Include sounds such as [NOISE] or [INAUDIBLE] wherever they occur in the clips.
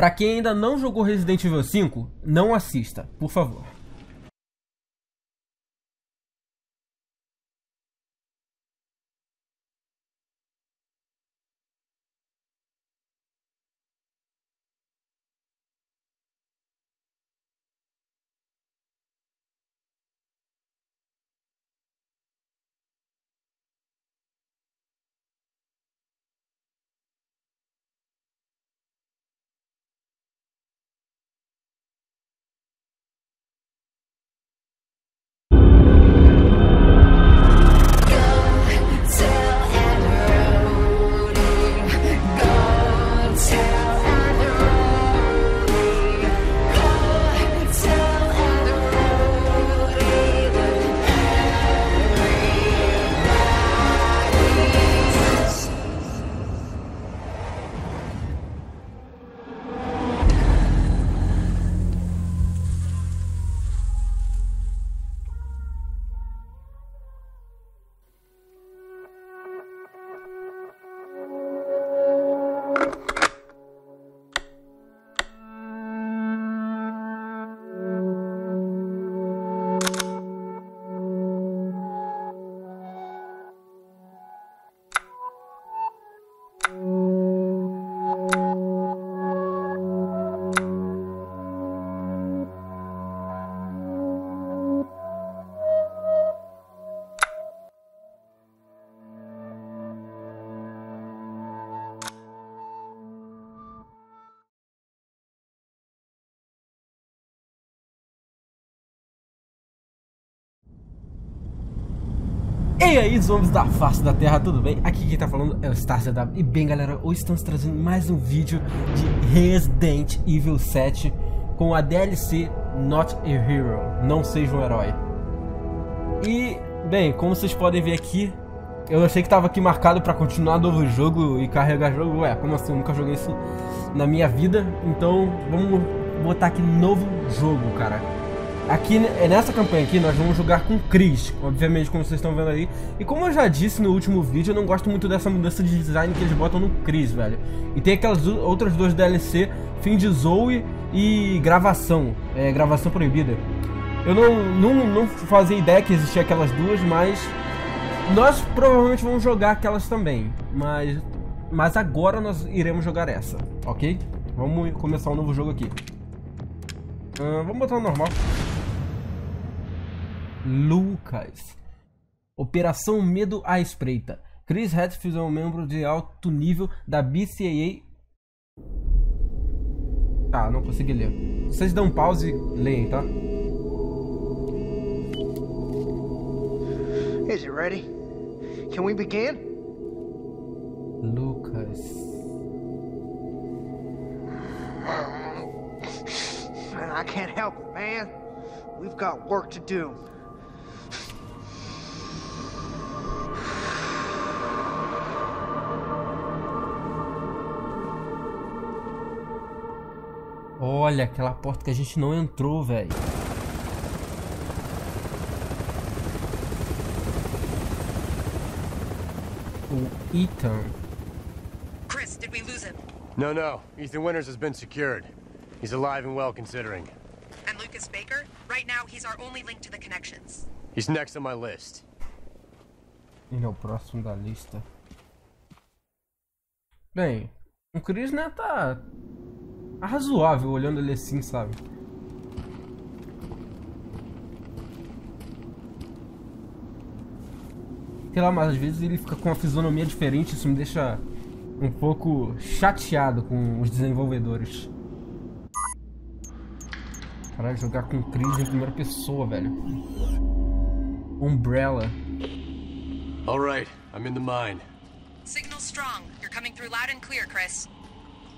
Pra quem ainda não jogou Resident Evil 5, não assista, por favor. E aí, zombies da face da terra, tudo bem? Aqui quem tá falando é o StarCW. E bem, galera, hoje estamos trazendo mais um vídeo de Resident Evil 7 com a DLC Not a Hero, Não Seja um Herói. E, bem, como vocês podem ver aqui, eu achei que tava aqui marcado pra continuar novo jogo e carregar jogo. Ué, como assim? Eu nunca joguei isso na minha vida. Então, vamos botar aqui novo jogo, cara. Aqui, é nessa campanha aqui, nós vamos jogar com Chris, obviamente, como vocês estão vendo aí. E como eu já disse no último vídeo, eu não gosto muito dessa mudança de design que eles botam no Chris, velho. E tem aquelas outras duas DLC, Fim de Zoe e Gravação, é, Gravação Proibida. Eu não, não, não fazia ideia que existia aquelas duas, mas nós provavelmente vamos jogar aquelas também. Mas, mas agora nós iremos jogar essa, ok? Vamos começar um novo jogo aqui. Uh, vamos botar o normal. Lucas. Operação Medo à Espreita. Chris Hadfield é um membro de alto nível da BCAA. Tá, não consegui ler. Vocês dão pause e leem, tá? Is it ready? Can we begin? Lucas. I can't help it, man. We've got work to do. Olha aquela porta que a gente não entrou, velho. O Ethan. Chris, did we lose him? No, no. Ethan Winters has been secured. He's alive and well considering. And Lucas Baker? Right now, he's our only link to the connections. He's next on my list. Ele é o próximo da lista. Bem, o Chris, né, tá razoável olhando ele assim, sabe? Sei lá, mas às vezes ele fica com uma fisionomia diferente, isso me deixa um pouco chateado com os desenvolvedores. Caralho, jogar com Chris em primeira pessoa, velho. Umbrella. All right, I'm in the mine. Signal strong. You're coming through loud and clear, Chris.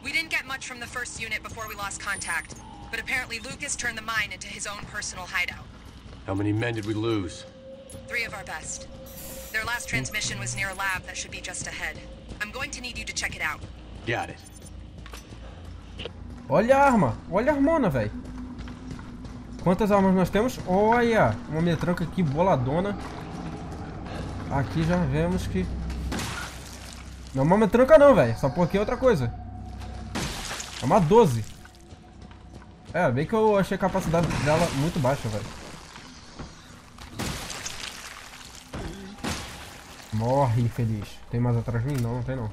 We didn't get much from the first unit before we lost contact, but apparently Lucas turned the mine into his own personal hideout. How many men did we lose? Three of our best. Their last transmission was near a lab that should be just ahead. I'm going to need you to check it out. Got it. Olha a arma, olha a armona, velho. Quantas armas nós temos? Olha, uma metranca aqui boladona. Aqui já vemos que... Não é uma metranca não, velho. Só porque é outra coisa. É uma 12. É, bem que eu achei a capacidade dela muito baixa, velho. Morre, infeliz. Tem mais atrás de mim? Não, não tem não.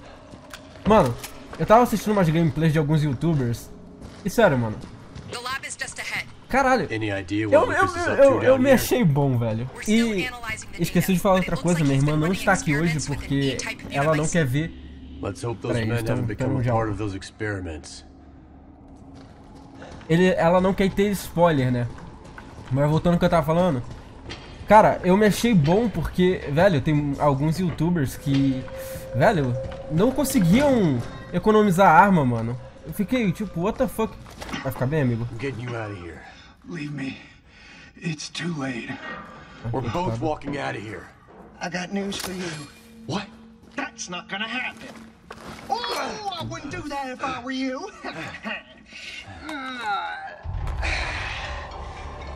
Mano, eu tava assistindo umas gameplays de alguns youtubers. E sério, mano. Caralho. Eu, eu, eu, eu, me achei bom, velho. E esqueci de falar outra coisa. Minha irmã não está aqui hoje porque ela não quer ver. Let's hope those Peraí, men estão- haven't become estão já- part of those experiments. Ele, ela não quer ter spoiler, né? Mas voltando ao que eu tava falando. Cara, eu me achei bom porque, velho, tem alguns youtubers que, velho, não conseguiam economizar arma, mano. Eu fiquei tipo, what the fuck? Vai ficar bem, amigo? I'm getting you out of here. Leave me. It's too late. We're both walking out of here. I got news for you. What? That's not gonna happen. Oh, I wouldn't do that if I were you. [LAUGHS] [SIGHS]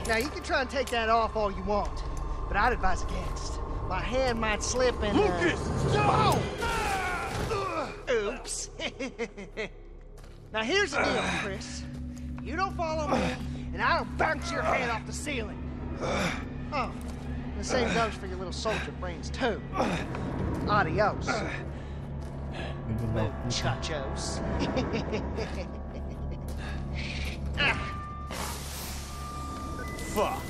now, you can try and take that off all you want, but I'd advise against. My hand might slip and. uh, Lucas! No! [LAUGHS] Oops. [LAUGHS] now, here's the deal, [SIGHS] Chris. You don't follow me, and I don't bounce your head off the ceiling. [SIGHS] Oh, the same goes for your little soldier brains, too. Adios, muchachos. [LAUGHS] Fuck.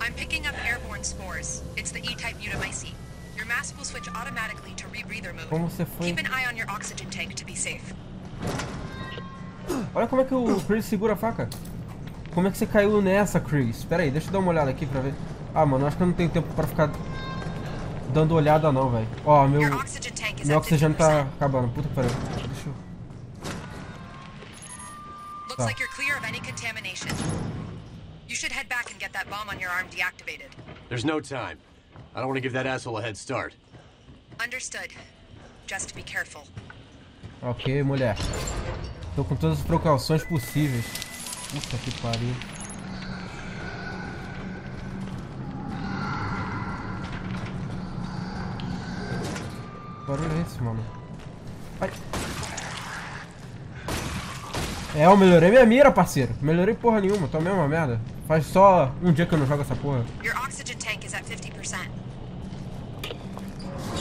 I'm picking up airborne spores. It's the E-type Eudomycete. Your mask will switch automatically to rebreather mode. Como você foi? Keep an eye on your oxygen tank to be safe. Olha como é que o Chris segura a faca. Como é que você caiu nessa, Chris? Pera aí, deixa eu dar uma olhada aqui pra ver. Ah, mano, acho que eu não tenho tempo pra ficar dando olhada não, velho. Ó, meu, meu oxigênio tá 50%. acabando. Puta que pariu. Looks like you're clear of any contamination. You should head back and get that bomb on your arm deactivated. There's no time. I don't want to give that asshole a head start. Understood. Just be careful. Ok, mulher. Tô com todas as precauções possíveis. Puta que pariu. Que barulho é esse, mano? Ai. É, eu melhorei minha mira, parceiro. Melhorei porra nenhuma, tô a mesma merda. Faz só um dia que eu não jogo essa porra. Your oxygen tank is at 50%.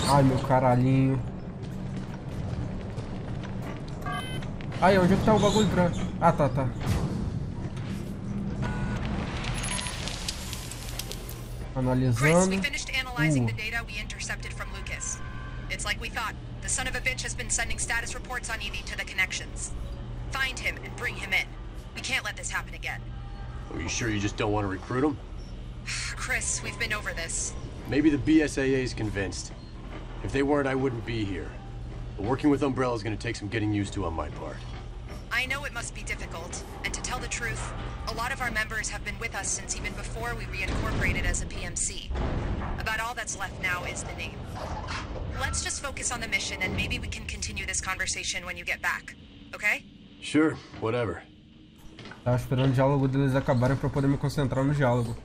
Ai, meu caralhinho. Ai, onde é que tá o bagulho pra... Ah, tá, tá. Analisando. Lucas. It's like we thought. The son of a bitch has been sending status reports on Evie to the connections. Find him and bring him in. We can't let this happen again. Are you sure you just don't want to recruit him? [SIGHS] Chris, we've been over this. Maybe the BSAA is convinced. If they weren't, I wouldn't be here. But working with Umbrella is going to take some getting used to on my part. I know it must be difficult, and to tell the truth, a lot of our members have been with us since even before we reincorporated as a PMC. About all that's left now is the name. Let's just focus on the mission, and maybe we can continue this conversation when you get back. Okay? Sure, whatever. Tava esperando o diálogo deles acabarem pra poder me concentrar no diálogo.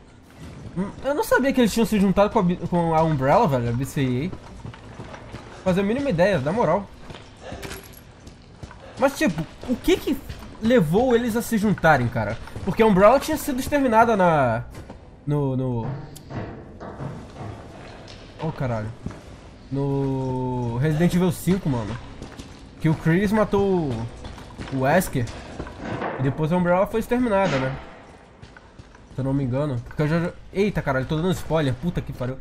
Hum, Eu não sabia que eles tinham se juntado com a, com a Umbrella, velho, a BCAA. Fazer a mínima ideia, na moral. Mas, tipo, o que que levou eles a se juntarem, cara? Porque a Umbrella tinha sido exterminada na... No... no... Oh, caralho. No Resident Evil 5, mano. Que o Chris matou o- Wesker. E depois a Umbrella foi exterminada, né? Se eu não me engano. Porque eu já. Eita caralho, tô dando spoiler, puta que pariu.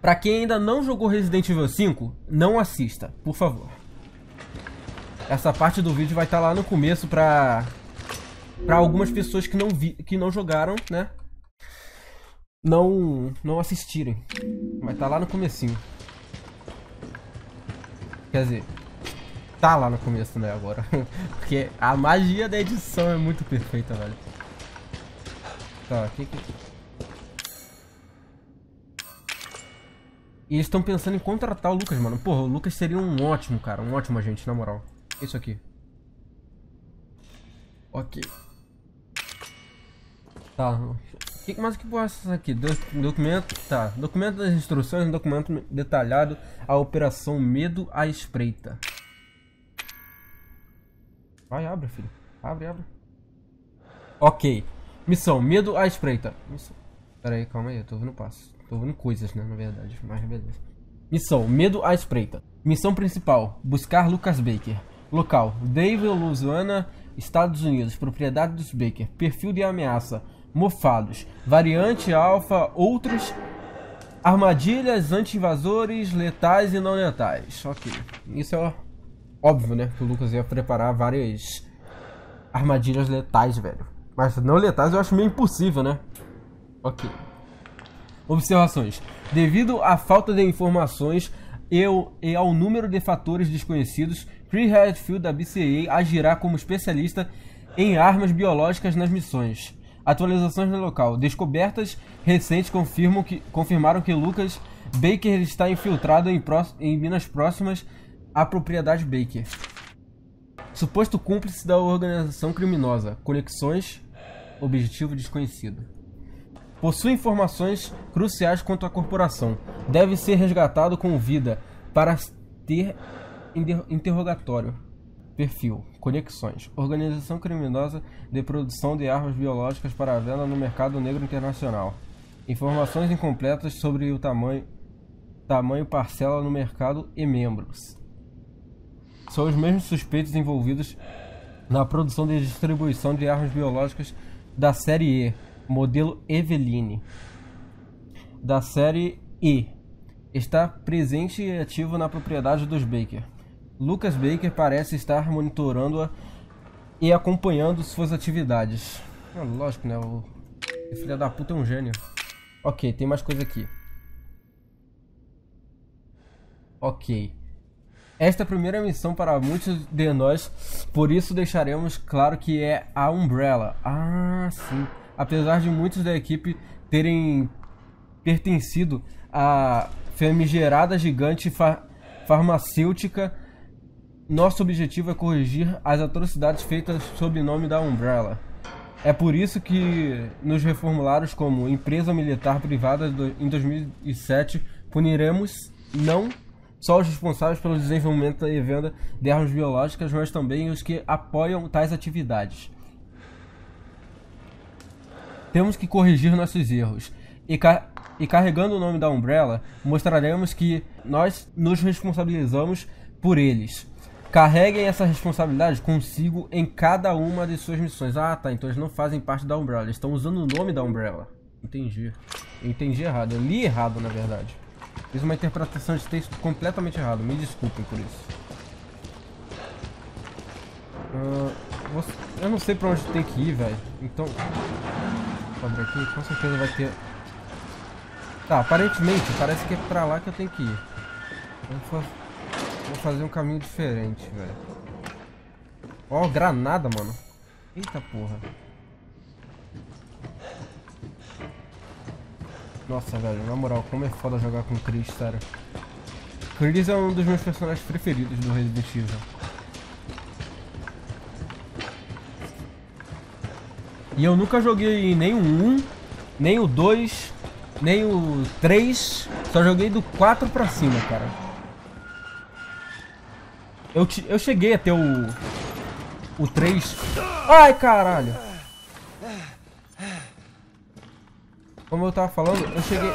Pra quem ainda não jogou Resident Evil 5, não assista, por favor. Essa parte do vídeo vai estar lá no começo pra. Pra algumas pessoas que não, vi, que não jogaram, né? Não. Não assistirem. Vai estar lá no comecinho. Quer dizer, tá lá no começo, né, agora. [LAUGHS] Porque a magia da edição é muito perfeita, velho. Tá, o que. E eles estão pensando em contratar o Lucas, mano. Porra, o Lucas seria um ótimo, cara. Um ótimo agente, na moral. Isso aqui. Ok. Tá. Que, mas que porra é aqui? Do- documento. Tá. Documento das instruções, um documento detalhado. A operação Medo à Espreita. Vai, abre, filho. Abre, abre. Ok. Missão, medo à espreita. Missão. Pera aí, calma aí, eu tô ouvindo passo. Tô ouvindo coisas, né, na verdade, mas beleza. Missão, medo à espreita. Missão principal, buscar Lucas Baker. Local, Dave, Louisiana, Estados Unidos. Propriedade dos Baker. Perfil de ameaça, mofados. Variante alfa, outros... Armadilhas, anti-invasores, letais e não letais. Ok. Isso é óbvio, né? Que o Lucas ia preparar várias armadilhas letais, velho. Mas não letais eu acho meio impossível, né? Ok. Observações. Devido à falta de informações e, e ao número de fatores desconhecidos, Chris Redfield da BCA agirá como especialista em armas biológicas nas missões. Atualizações no local. Descobertas recentes confirmam que, confirmaram que Lucas Baker está infiltrado em, pró em minas próximas à propriedade Baker. Suposto cúmplice da organização criminosa. Conexões. Objetivo desconhecido. Possui informações cruciais quanto à corporação. Deve ser resgatado com vida para ter interrogatório. Perfil. Conexões. Organização criminosa de produção de armas biológicas para venda no mercado negro internacional. Informações incompletas sobre o tamanho, tamanho parcela no mercado e membros são os mesmos suspeitos envolvidos na produção e distribuição de armas biológicas da série E, modelo Eveline. Da série E, está presente e ativo na propriedade dos Baker. Lucas Baker parece estar monitorando-a e acompanhando suas atividades. É lógico, né? O filho da puta é um gênio. Ok, tem mais coisa aqui. Ok. Esta é a primeira missão para muitos de nós, por isso deixaremos claro que é a Umbrella. Ah, sim. Apesar de muitos da equipe terem pertencido à famigerada gigante fa farmacêutica, nosso objetivo é corrigir as atrocidades feitas sob o nome da Umbrella. É por isso que nos reformulados como empresa militar privada do, em 2007 puniremos não só os responsáveis pelo desenvolvimento e venda de armas biológicas, mas também os que apoiam tais atividades. Temos que corrigir nossos erros. E, e carregando o nome da Umbrella, mostraremos que nós nos responsabilizamos por eles. Carreguem essa responsabilidade consigo em cada uma de suas missões. Ah, tá. Então eles não fazem parte da Umbrella. Eles estão usando o nome da Umbrella. Entendi. Eu entendi errado. Eu li errado, na verdade. Fiz uma interpretação de texto completamente errada. Me desculpem por isso. Uh, eu não sei pra onde tem que ir, velho. Então... Abre aqui, com certeza vai ter... Tá, aparentemente, parece que é pra lá que eu tenho que ir. Vou, Vou fazer um caminho diferente, velho. Ó, oh, granada, mano. Eita porra. Nossa, velho, na moral, como é foda jogar com Chris, sério. Chris é um dos meus personagens preferidos do Resident Evil. E eu nunca joguei nem o 1, nem o 2, nem o 3. Só joguei do 4 pra cima, cara. Eu, eu cheguei até o... O 3. Ai, caralho. Como eu tava falando, eu cheguei...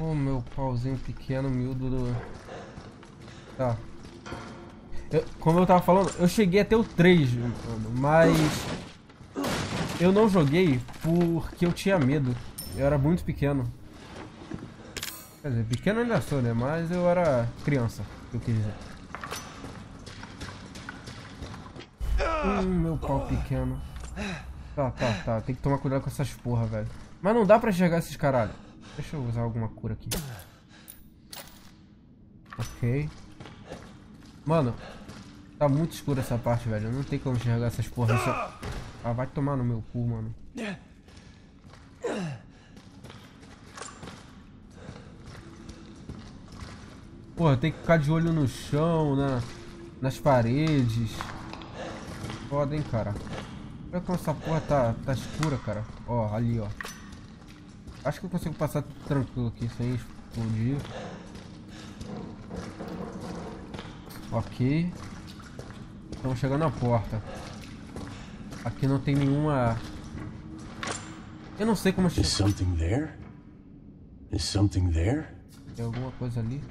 Oh, meu pauzinho pequeno, miúdo do... Tá. Eu, como eu tava falando, eu cheguei até o 3, mas... Eu não joguei porque eu tinha medo. Eu era muito pequeno. Quer dizer, pequeno ainda sou, né? Mas eu era criança, eu quis dizer. Hum, meu pau pequeno. Tá, tá, tá. Tem que tomar cuidado com essas porra, velho. Mas não dá pra enxergar esses caralho. Deixa eu usar alguma cura aqui. Ok. Mano, tá muito escuro essa parte, velho. Não tem como enxergar essas porra. Ah, vai tomar no meu cu, mano. Porra, tem que ficar de olho no chão, na, nas paredes. Foda, hein, cara. Olha como essa porra tá, tá escura, cara. Ó, ali, ó. Acho que eu consigo passar tranquilo aqui sem explodir. Ok. Estamos chegando na porta. Aqui não tem nenhuma... Eu não sei como... Is something there? Is something there? Tem alguma coisa ali?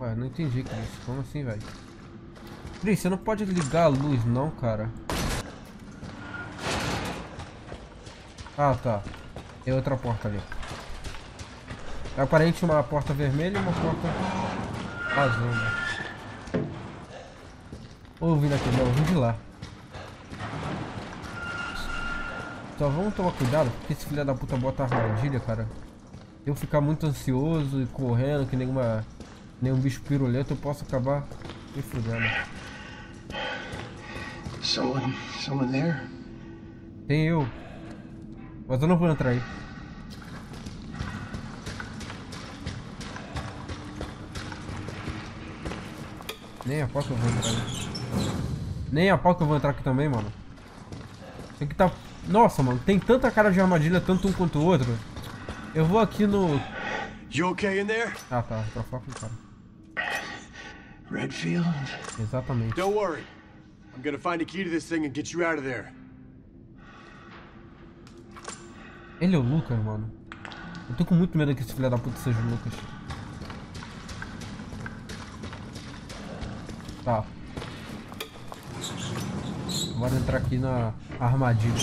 Ué, não entendi, Chris. Como assim, velho? Chris, você não pode ligar a luz, não, cara. Ah, tá. Tem outra porta ali. É aparente uma porta vermelha e uma porta azul. Né? Ouvindo aqui, não, vim de lá. Só vamos tomar cuidado, porque esse filho da puta bota armadilha, cara. Eu ficar muito ansioso e correndo, que nenhuma, nenhum bicho pirulento, eu posso acabar me fudendo. Someone, someone there? Tem eu. Mas eu não vou entrar aí. Nem a pau que eu vou entrar aí. Nem a pau que eu vou entrar aqui também, mano. Isso aqui tá... Nossa, mano, tem tanta cara de armadilha, tanto um quanto o outro. Eu vou aqui no... You okay in there? Ah, tá. Pra foco, cara. Redfield? Exatamente. Don't worry. I'm gonna find a key to this thing and get you out of there. Ele é o Lucas, mano. Eu tô com muito medo que esse filho da puta seja o Lucas. Tá. Bora entrar aqui na armadilha.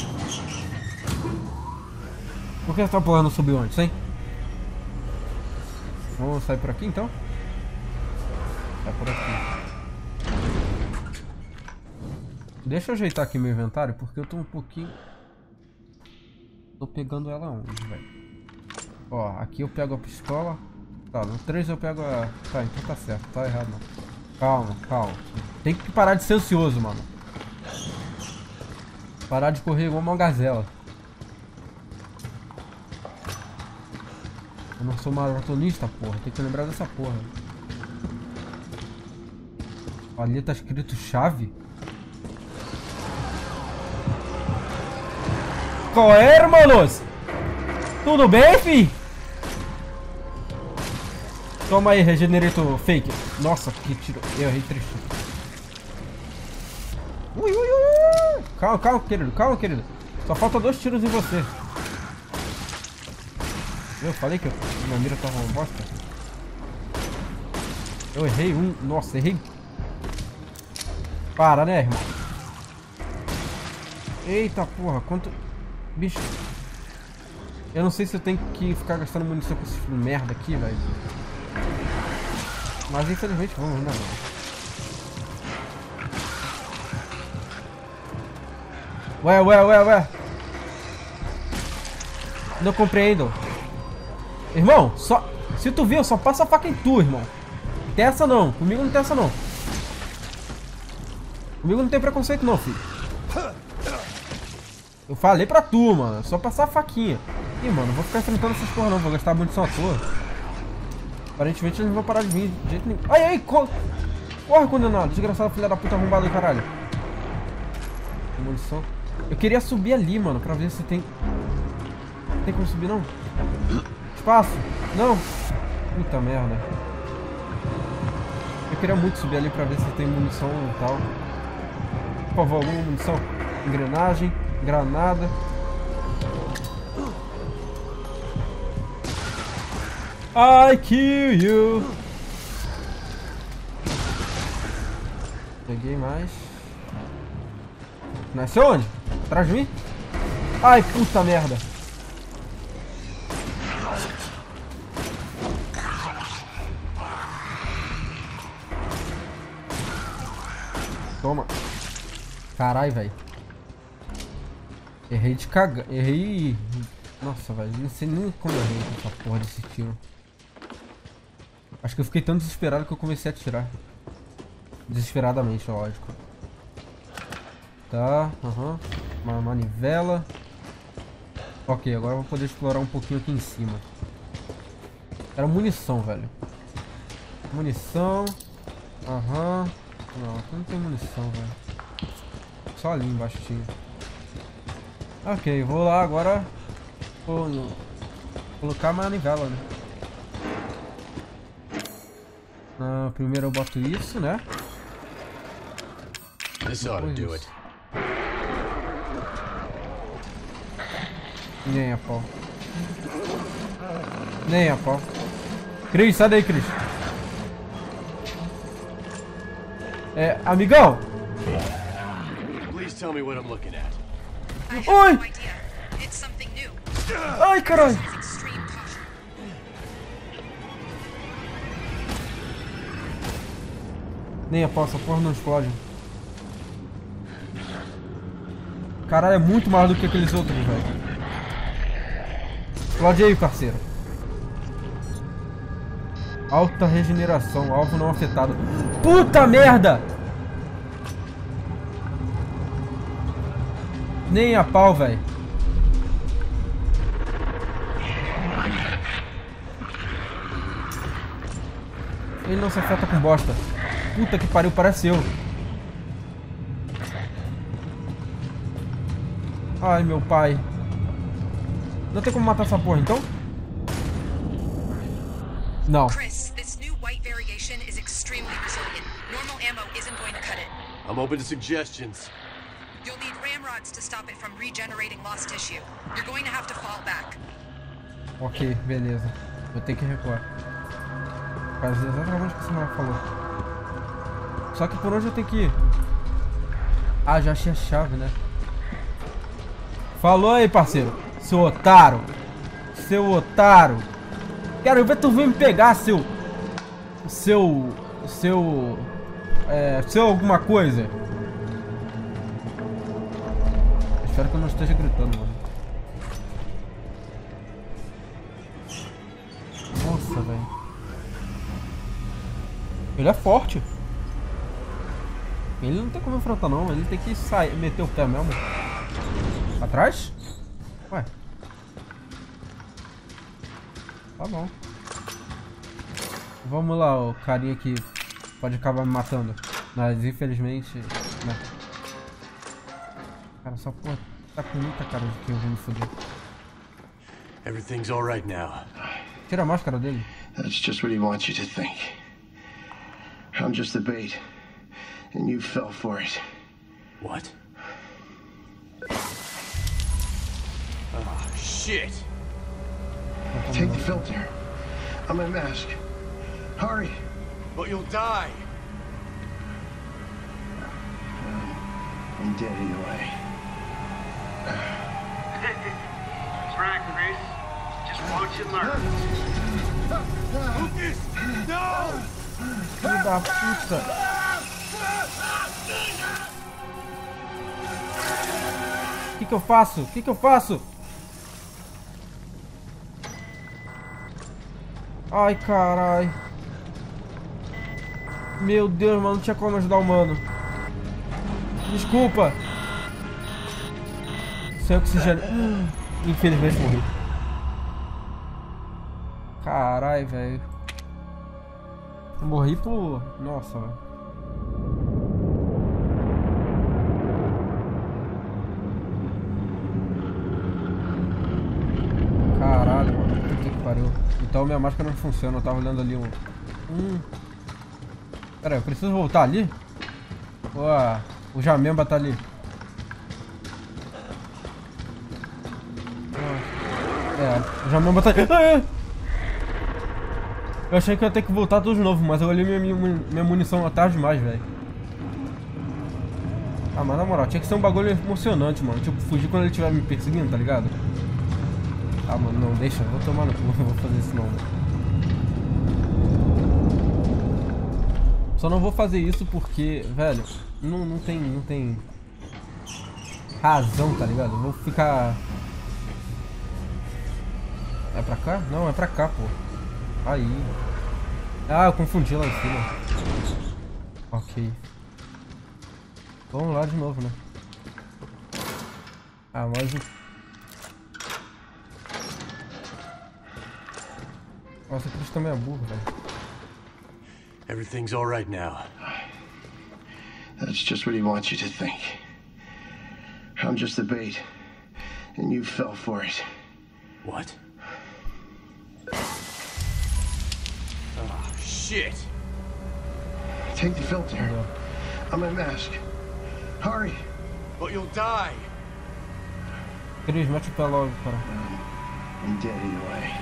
Por que essa porra não subiu antes, hein? Vamos sair por aqui então? Sai por aqui. Deixa eu ajeitar aqui meu inventário, porque eu tô um pouquinho... Tô pegando ela onde, velho? Ó, aqui eu pego a pistola. Tá, no 3 eu pego a... Tá, então tá certo, tá errado não. Calma, calma. Tem que parar de ser ansioso, mano. Parar de correr igual uma gazela. Eu não sou maratonista, porra. Tem que lembrar dessa porra. Ali tá escrito chave. Qual é, hermanos? Tudo bem, fi? Toma aí, regenerator fake. Nossa, que tiro. Eu errei triste. Ui, ui, ui. Calma, calma, querido. Calma, querido. Só falta dois tiros em você. Eu falei que minha mira tava uma bosta. Eu errei um. Nossa, errei. Para, né, irmão? Eita porra, quanto. Bicho. Eu não sei se eu tenho que ficar gastando munição com esse merda aqui, velho. Mas infelizmente vamos, né? Ué, ué, ué, ué. Não compreendo. Irmão, só... Se tu viu, só passa a faca em tu, irmão. Tem essa não. Comigo não tem essa não. Comigo não tem preconceito não, filho. Eu falei pra tu, mano. Só passar a faquinha. Ih, mano, não vou ficar enfrentando essas porra não. Vou gastar munição à toa. Aparentemente eles não vão parar de vir de jeito nenhum. Ai, ai, co... corre, condenado. Desgraçado, filha da puta arrombada aí, caralho. Munição. Eu queria subir ali, mano, pra ver se tem... Tem como subir, não? Espaço. Não. Puta merda. Eu queria muito subir ali pra ver se tem munição e tal. Por favor, alguma munição. Engrenagem. Granada. I kill you. Peguei mais. Nasceu onde? Atrás de mim? Ai, puta merda. Toma. Carai, velho. Errei de cagar. Errei. Nossa, velho. Não sei nem como errei essa porra desse tiro. Acho que eu fiquei tão desesperado que eu comecei a atirar. Desesperadamente, lógico. Tá, aham. Uhum. Uma manivela. Ok, agora eu vou poder explorar um pouquinho aqui em cima. Era munição, velho. Munição. Aham. Uhum. Não, aqui não tem munição, velho. Só ali embaixo tinha. Ok, vou lá agora. Vou colocar a manivela, né? Ah, primeiro eu boto isso, né? This ought to do it. Nem a pau. Nem a pau. Cris, sai daí, Cris. É, amigão! Please tell me what I'm looking at. I have Oi! no idea. It's something new. Ai, caralho! Nem a pau, essa porra não explode. Caralho, é muito mais do que aqueles outros, velho. Explode aí, parceiro. Alta regeneração, alvo não afetado. Puta merda! Nem a pau, velho. Ele não se afeta com bosta. Puta que pariu, parece eu. Ai, meu pai. Não tem como matar essa porra, então? Não. Chris, this new white variation is extremely resilient. Normal ammo isn't going to cut it. I'm open to suggestions. To stop it from regenerating lost tissue. You're going to have to fall back. Ok, beleza. Vou ter que recuar. Fazer exatamente o que o Samuel falou. Só que por onde eu tenho que ir? Ah, já achei a chave, né? Falou aí, parceiro. Seu otário. Seu otário. Quero ver tu vir me pegar, seu... Seu... Seu... É... Seu alguma coisa. Espero que eu não esteja gritando, mano. Nossa, velho. Ele é forte. Ele não tem como enfrentar não, ele tem que sair, meter o pé mesmo. Atrás? Ué. Tá bom. Vamos lá, o carinha que pode acabar me matando. Mas infelizmente. Né. Cara, essa porra tá com muita cara de que eu vou me foder. Everything's all right now. Tira a máscara dele. That's just what he wants you to think. I'm just the bait, and you fell for it. What? Oh, shit. Take the filter. I'm a mask. Hurry. But you'll die. I'm dead either way. That's da puta. O que que eu faço? O que que eu faço? Ai, carai. Meu Deus, mano, não tinha como ajudar o mano. Desculpa. Sem oxigênio. [GASPS] Infelizmente morri. Carai, velho. Morri por. Nossa, velho. Caralho, mano. Puta que pariu. Então minha máscara não funciona. Eu tava olhando ali um. Hum. Pera aí, eu preciso voltar ali? A... o Jamemba tá ali? Ah, É, Jamemba tá ali. Ah, é. Eu achei que ia ter que voltar tudo de novo, mas eu olhei minha, minha, minha munição tarde demais, velho. Ah, mas na moral, tinha que ser um bagulho emocionante, mano. Tipo, fugir quando ele estiver me perseguindo, tá ligado? Ah, mano, não, deixa. Vou tomar no cu, [LAUGHS] não vou fazer isso não. Só não vou fazer isso porque, velho, não, não tem, não tem razão, tá ligado? Eu vou ficar... É pra cá? Não, é pra cá, pô. Aí. Ah, eu confundi lá em cima. Ok. Vamos lá de novo, né? Ah, mas o... Nossa, o Chris também é burro, velho. Everything's all right now. That's just what he wants you to think. I'm just the bait, and you fell for it. What? Shit. Take the filter. I'm a mask. Hurry. But you'll die. Cris, mete o pé logo, cara. I'm dead anyway. way.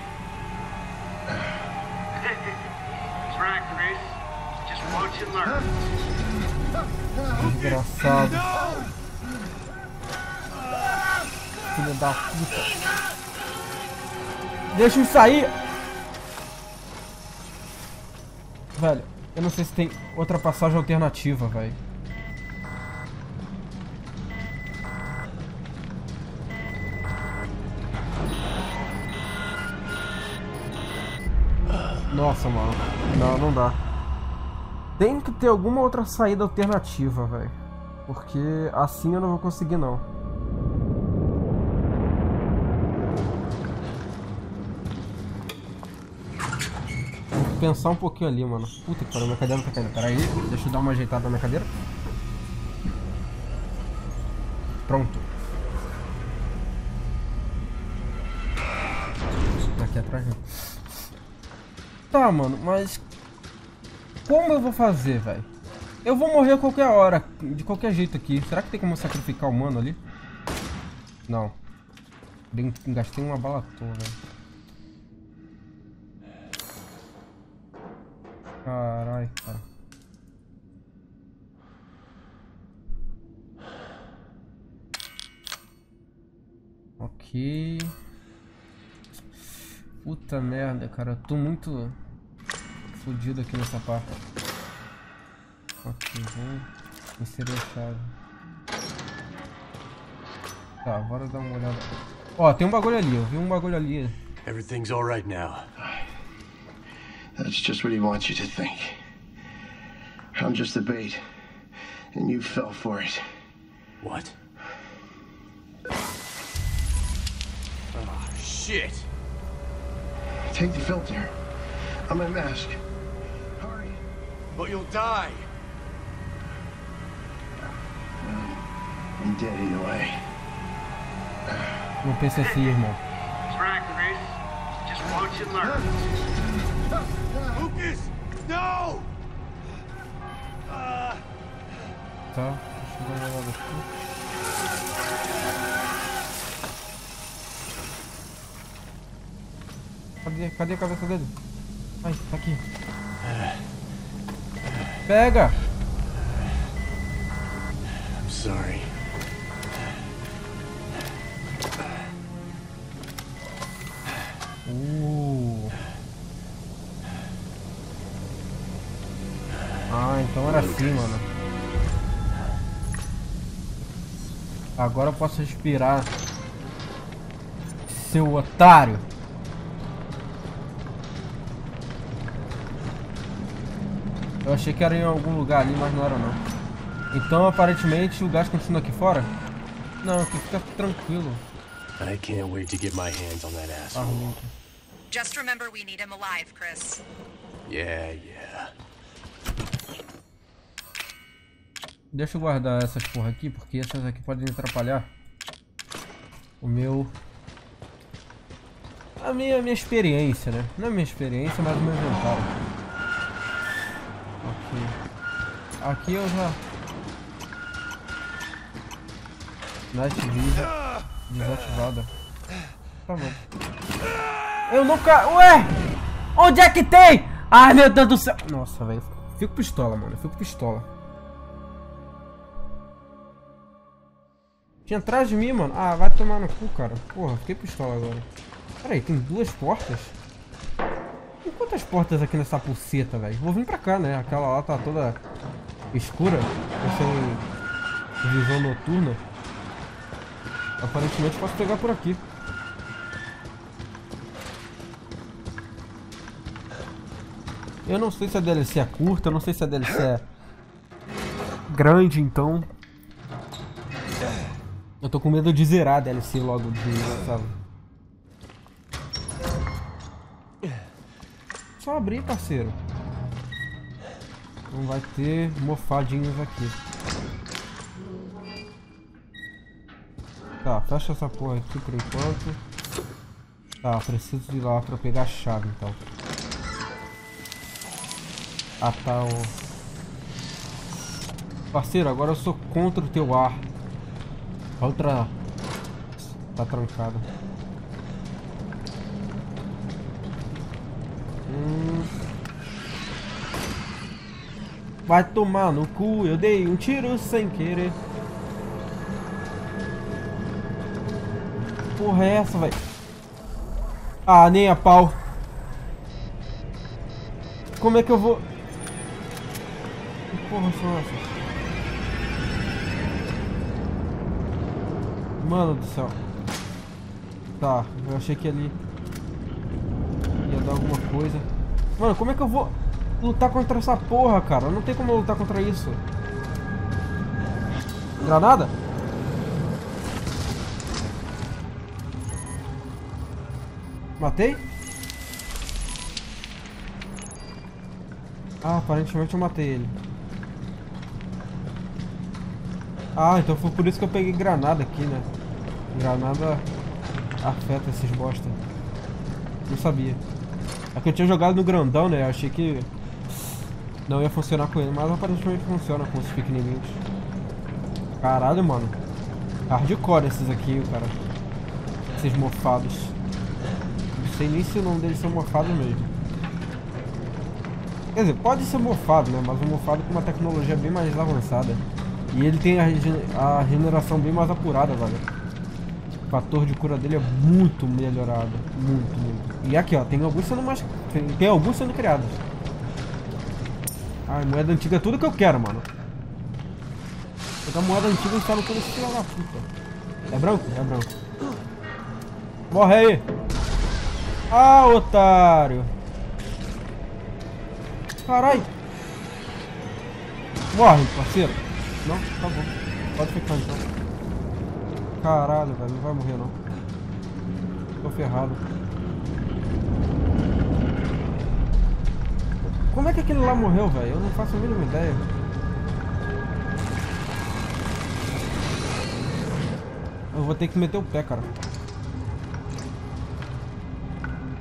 That's right, Chris. Just watch and learn. Desgraçado. Filho da puta. Deixa eu sair! Velho, eu não sei se tem outra passagem alternativa, velho. Nossa, mano. Não, não dá. Tem que ter alguma outra saída alternativa, velho. Porque assim eu não vou conseguir, não. Pensar um pouquinho ali, mano. Puta que pariu, minha cadeira não tá caindo. Pera aí, deixa eu dar uma ajeitada na minha cadeira. Pronto. Aqui atrás, né? Tá, mano, mas... Como eu vou fazer, velho? Eu vou morrer a qualquer hora, de qualquer jeito aqui. Será que tem como sacrificar o mano ali? Não. Gastei uma bala à toa, velho. Caralho, cara. Ok. Puta merda, cara. Eu tô muito fodido aqui nessa parte. Ok, vou inserir a chave. Tá, bora dar uma olhada. Ó, tem um bagulho ali. Eu vi um bagulho ali. Everything's all right now. That's just what he wants you to think. I'm just the bait, and you fell for it. What? Oh, shit. Take the filter. I'm a mask. Hurry. But you'll die. Uh, I'm dead either way. Não pense assim, irmão. That's. Just watch and learn. Tá, deixa eu dar uma olhada aqui. Cadê, cadê a cabeça dele? Ai, tá aqui. Pega! I'm sorry. Era assim, mano. Agora eu posso respirar. Seu otário. Eu achei que era em algum lugar ali, mas não era não. Então aparentemente o gás continua aqui fora? Não, aqui fica tranquilo. I can't wait to get my hands on that asshole. Just remember we need him alive, Chris. Yeah, yeah. Deixa eu guardar essas porra aqui, porque essas aqui podem atrapalhar o meu... A minha, a minha experiência, né? Não a minha experiência, mas o meu inventário. Ok. Aqui eu já... Night Vision desativada. Tá bom. Eu nunca... Ué! Onde é que tem? Ai, meu Deus do céu! Nossa, velho. Fico pistola, mano. Fico pistola. Tinha atrás de mim, mano. Ah, vai tomar no cu, cara. Porra, fiquei pistola agora. Pera aí, tem duas portas? Tem quantas portas aqui nessa pulseta, velho? Vou vir pra cá, né? Aquela lá tá toda escura. Sem visão noturna. Aparentemente posso pegar por aqui. Eu não sei se a DLC é curta, eu não sei se a DLC é grande, então eu tô com medo de zerar a DLC logo de sabe? Só abrir, parceiro. Não vai ter mofadinhos aqui. Tá, fecha essa porra aqui por enquanto. Tá, preciso ir lá pra pegar a chave então. Ah tá o. Parceiro, agora eu sou contra o teu ar. A outra... Tá trancada. Hum. Vai tomar no cu, eu dei um tiro sem querer. Porra é essa, velho? Ah, nem a pau. Como é que eu vou... Que porra são essas? Mano do céu. Tá, eu achei que ali ia dar alguma coisa. Mano, como é que eu vou lutar contra essa porra, cara? Não tem como eu lutar contra isso. Granada? Matei? Ah, aparentemente eu matei ele. Ah, então foi por isso que eu peguei granada aqui, né? Granada afeta esses bosta. Não sabia. É que eu tinha jogado no grandão, né? Eu achei que não ia funcionar com ele, mas aparentemente funciona com os pequenininhos. Caralho, mano. Hardcore esses aqui, cara. Esses mofados. Não sei nem se o nome deles são mofados mesmo. Quer dizer, pode ser mofado, né? Mas um mofado com uma tecnologia bem mais avançada. E ele tem a, a regeneração bem mais apurada, velho. Fator de cura dele é muito melhorado. Muito, muito. E aqui, ó, tem alguns sendo mais. Tem, tem alguns sendo criados. Ai, moeda antiga é tudo que eu quero, mano. Pegar moeda antiga e instalo todo esse filho da puta. É branco? É branco. Morre aí! Ah, otário! Carai! Morre, parceiro! Não? Tá bom. Pode ficar então. Caralho, velho. Não vai morrer não. Tô ferrado. Como é que aquele lá morreu, velho? Eu não faço a mínima ideia. Eu vou ter que meter o pé, cara.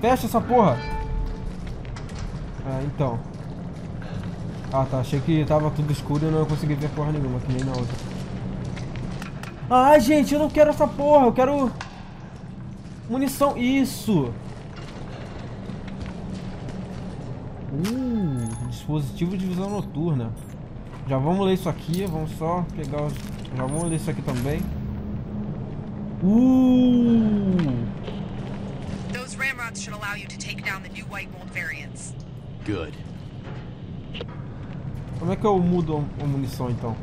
Fecha essa porra! Ah, então. Ah, tá. Achei que tava tudo escuro e eu não consegui ver porra nenhuma, que nem na outra. Ai, gente, eu não quero essa porra. Eu quero... Munição. Isso! Uh, dispositivo de visão noturna. Já vamos ler isso aqui. Vamos só pegar os... Já vamos ler isso aqui também. Uh! Those ramrods should allow you to take down the new white mold variants. Good. Como é que eu mudo a munição então?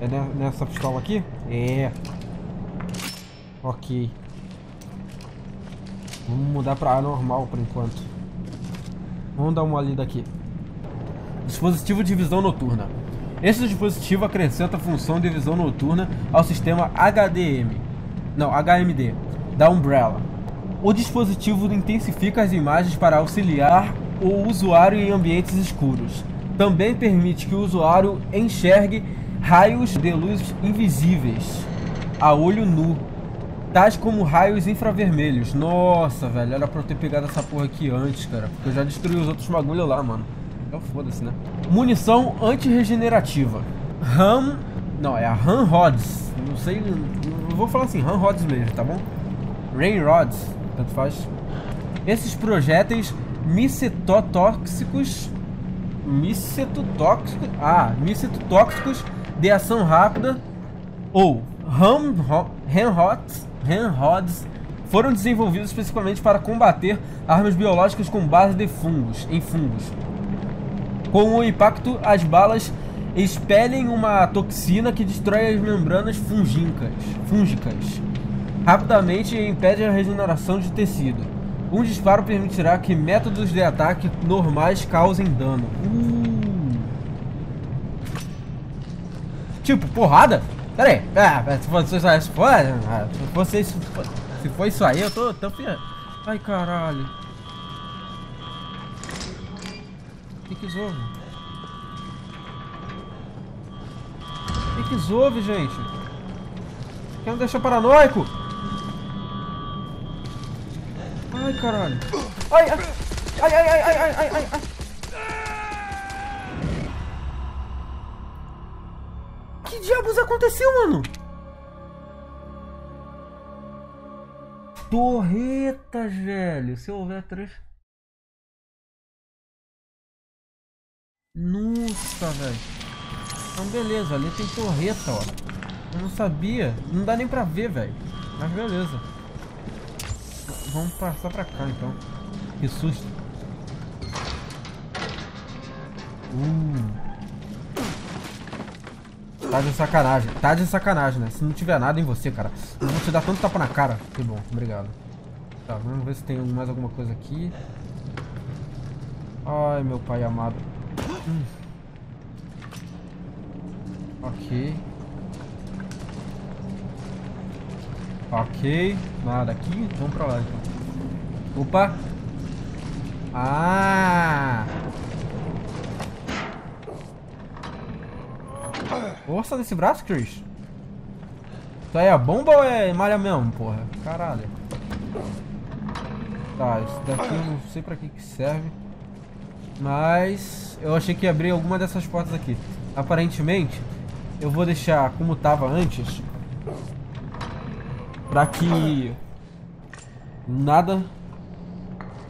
É nessa pistola aqui? É. Ok. Vamos mudar para A normal por enquanto. Vamos dar uma lida aqui. Dispositivo de visão noturna. Esse dispositivo acrescenta a função de visão noturna ao sistema HDM. Não, HMD da Umbrella. O dispositivo intensifica as imagens para auxiliar o usuário em ambientes escuros também permite que o usuário enxergue raios de luz invisíveis a olho nu, tais como raios infravermelhos. Nossa, velho, era pra eu ter pegado essa porra aqui antes, cara, porque eu já destruí os outros bagulho lá, mano. Então foda-se, né? Munição anti-regenerativa. RAM... Não, é a RAM Rods. Não sei... Não vou falar assim, RAM Rods mesmo, tá bom? Rain Rods, tanto faz. Esses projéteis micetotóxicos micetotóxicos, ah, micetotóxicos de ação rápida ou handrods, handrods foram desenvolvidos especificamente para combater armas biológicas com base de fungos, em fungos. Com o impacto, as balas expelem uma toxina que destrói as membranas fungicas, fúngicas rapidamente e impede a regeneração de tecido. Um disparo permitirá que métodos de ataque normais causem dano. Uh. Tipo, porrada? Pera aí. Ah, se fosse isso aí, se se fosse se for isso aí, eu tô, tô Ai, caralho. O que que houve? O que que houve, gente? Quer me deixar paranoico? Ai, caralho. Ai, ai, ai, ai, ai, ai, ai, ai, diabos aconteceu, mano? Torretas, velho. Se houver três. Nossa, velho. Então, beleza. Ali tem torreta, ó. Eu não sabia. Não dá nem pra ver, velho. Mas beleza. Vamos passar pra cá, então. Que susto. Uh. Tá de sacanagem. Tá de sacanagem, né? Se não tiver nada em você, cara. Eu vou te dar tanto tapa na cara. Que bom, obrigado. Tá, vamos ver se tem mais alguma coisa aqui. Ai, meu pai amado. Hum. Ok. Ok. Nada aqui. Vamos pra lá, então. Opa. Ah! Força desse braço, Chris. Isso aí é bomba ou é malha mesmo, porra? Caralho. Tá, isso daqui eu não sei pra que que serve. Mas eu achei que ia abrir alguma dessas portas aqui. Aparentemente, eu vou deixar como tava antes. Pra que nada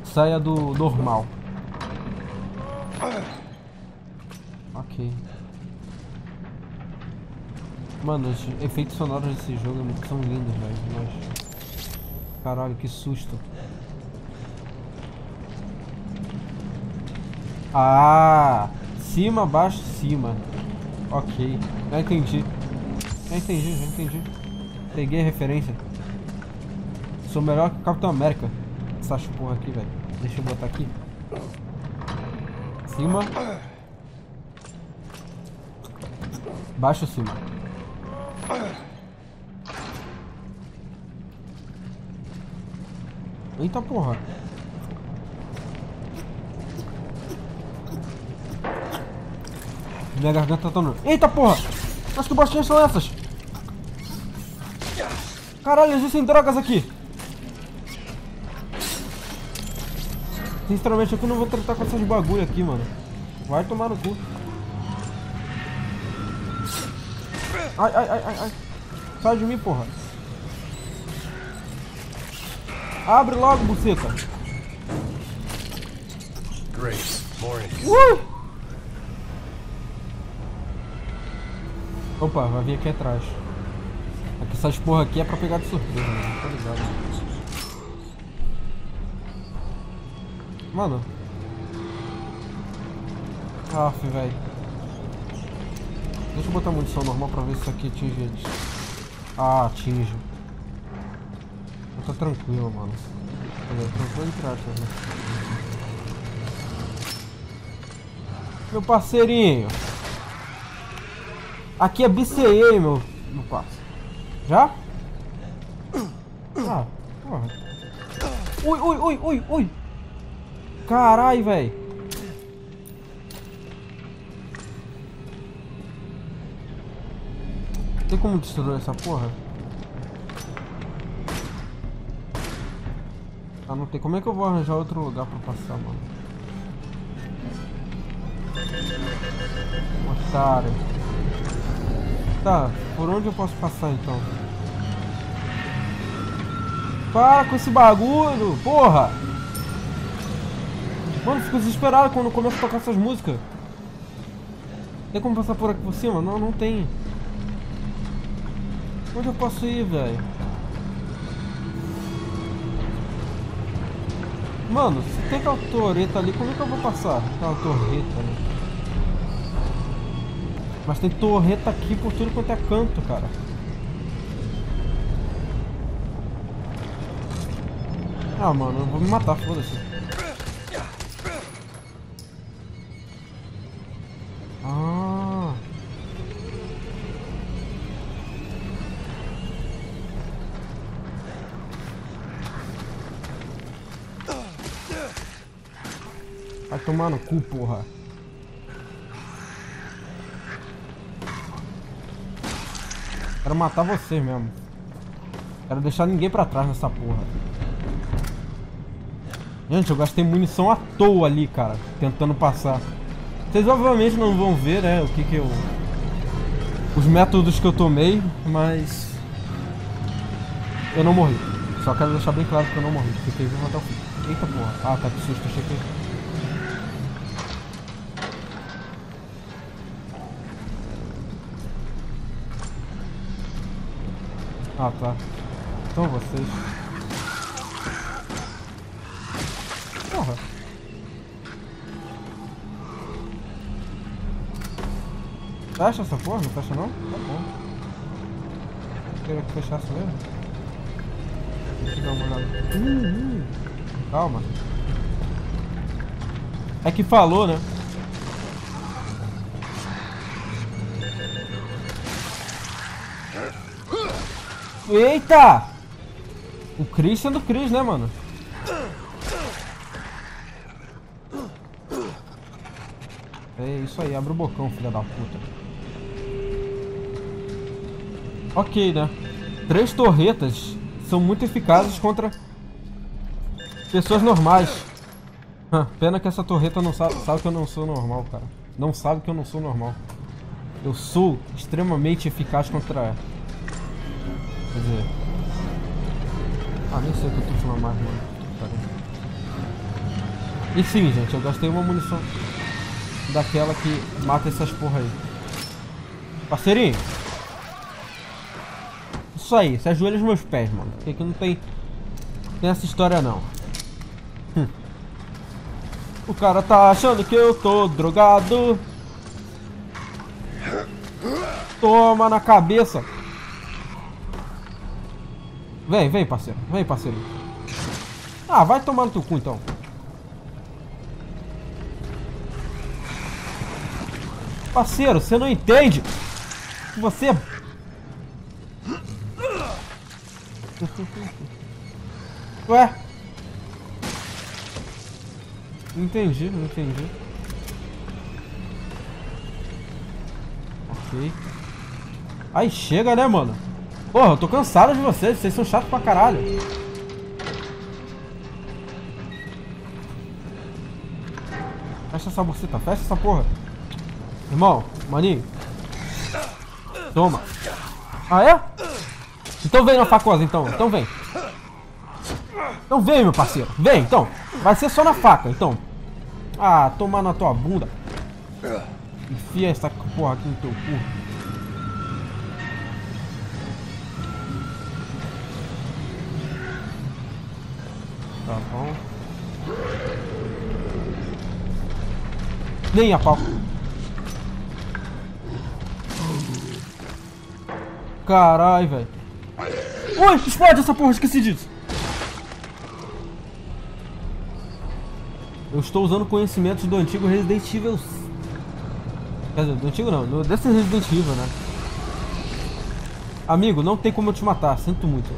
saia do normal. Ok. Mano, os efeitos sonoros desse jogo são lindos, velho. Caralho, que susto. Ah! Cima, baixo, cima. Ok. Já entendi. Já entendi, já entendi. Peguei a referência. Sou melhor que o Capitão América. Essas porra aqui, velho. Deixa eu botar aqui. Cima. Baixo, cima. Eita porra. Minha garganta tá no... Eita porra! As tubachinhas são essas? Caralho, existem drogas aqui! Sinceramente, eu não vou tratar com essas bagulho aqui, mano. Vai tomar no cu. Ai, ai, ai, ai, ai. Sai de mim, porra. Abre logo, buceta. In. Uh! Opa, vai vir aqui atrás. Aqui essas porra aqui é pra pegar de surpresa, mano. Tá ligado. Mano. Aff, velho. Deixa eu botar munição normal pra ver se isso aqui atinge eles. Ah, atinge. Tá tranquilo, mano. Tranquilo entre né? Meu parceirinho. Aqui é BCA, meu, meu parceiro. Já? Ah, porra. Ui, ui, ui, ui, ui. Carai, velho. Tem como destruir essa porra? Ah, não tem. Como é que eu vou arranjar outro lugar pra passar, mano? Otário. Tá, por onde eu posso passar então? Para com esse bagulho, porra! Mano, fico desesperado quando começo a tocar essas músicas. Tem como passar por aqui por cima? Não, não tem. Onde eu posso ir, velho? Mano, se tem aquela torreta ali, como é que eu vou passar? Aquela torreta ali. Mas tem torreta aqui por tudo quanto é canto, cara. Ah, mano, eu vou me matar, foda-se. Tomar no cu, porra. Quero matar você mesmo. Quero deixar ninguém pra trás nessa porra. Gente, eu gastei munição à toa ali, cara. Tentando passar. Vocês obviamente não vão ver, né, o que que eu... os métodos que eu tomei, mas eu não morri. Só quero deixar bem claro que eu não morri. Fiquei vivo até o fim. Eita porra. Ah, tá que susto, achei que. Ah, tá. Então vocês. Porra. Fecha essa porra? Não fecha não? Tá bom. Queria que fechasse mesmo. Deixa eu dar uma olhada. Hum. Calma. É que falou, né? Eita! O Chris sendo Chris, né, mano? É isso aí, abre o bocão, filha da puta. Ok, né? Três torretas são muito eficazes contra pessoas normais. Pena que essa torreta não sabe, sabe que eu não sou normal, cara. Não sabe que eu não sou normal. Eu sou extremamente eficaz contra dizer... Ah, nem sei o que eu tô falando mais, mano. E sim, gente, eu gastei uma munição daquela que mata essas porra aí. Parceirinho. Isso aí, se ajoelha os meus pés, mano. Porque aqui não tem... Tem essa história não. Hum. O cara tá achando que eu tô drogado. Toma na cabeça. Vem, vem, parceiro. Vem, parceiro. Ah, vai tomar no teu cu, então. Parceiro, você não entende. Você... É Ué? Entendi, não entendi. Ok. Aí chega, né, mano? Porra, eu tô cansado de vocês. Vocês são chatos pra caralho. Fecha essa buceta, fecha essa porra. Irmão, maninho. Toma. Ah, é? Então vem na facosa, então. Então vem. Então vem, meu parceiro. Vem, então. Vai ser só na faca, então. Ah, tomar na tua bunda. Enfia essa porra aqui no teu cu. Nem a pau. Caralho, velho. Ui, explode essa porra, esqueci disso. Eu estou usando conhecimentos do antigo Resident Evil. Quer dizer, do antigo não, desse Resident Evil, né? Amigo, não tem como eu te matar, sinto muito.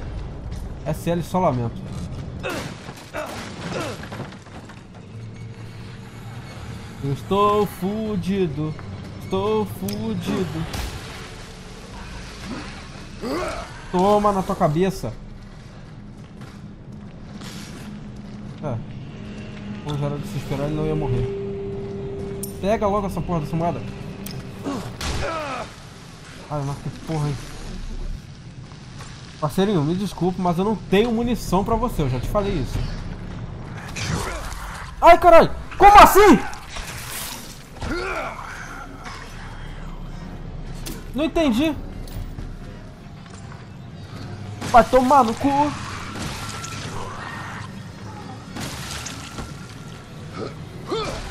SL só lamento. Eu estou fudido. Estou fudido. Toma na tua cabeça. É. Já era de se esperar, ele não ia morrer. Pega logo essa porra dessa moeda. Ai, mas que porra, hein? Parceirinho, me desculpe, mas eu não tenho munição pra você. Eu já te falei isso. Ai, caralho! Como assim? Não entendi. Vai tomar no cu.